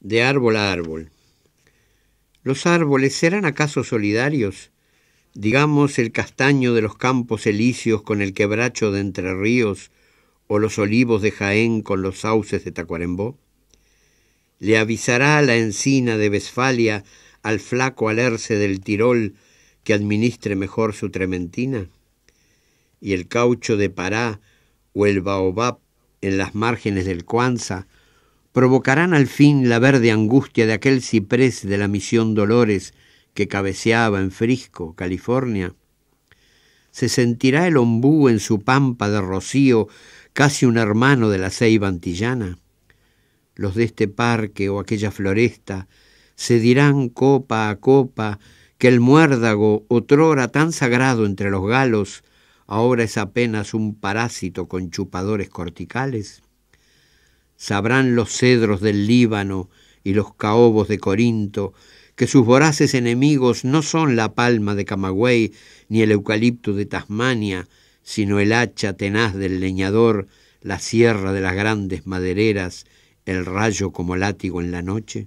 de árbol a árbol. ¿Los árboles serán acaso solidarios? Digamos el castaño de los campos elíseos con el quebracho de Entre Ríos o los olivos de Jaén con los sauces de Tacuarembó. ¿Le avisará la encina de Westfalia al flaco alerce del Tirol que administre mejor su trementina? ¿Y el caucho de Pará o el baobab en las márgenes del Cuanza provocarán al fin la verde angustia de aquel ciprés de la misión Dolores que cabeceaba en Frisco, California? ¿Se sentirá el ombú en su pampa de rocío, casi un hermano de la ceiba antillana? Los de este parque o aquella floresta se dirán copa a copa que el muérdago, otrora tan sagrado entre los galos, ahora es apenas un parásito con chupadores corticales? Sabrán los cedros del Líbano y los caobos de Corinto que sus voraces enemigos no son la palma de Camagüey ni el eucalipto de Tasmania, sino el hacha tenaz del leñador, la sierra de las grandes madereras, el rayo como látigo en la noche?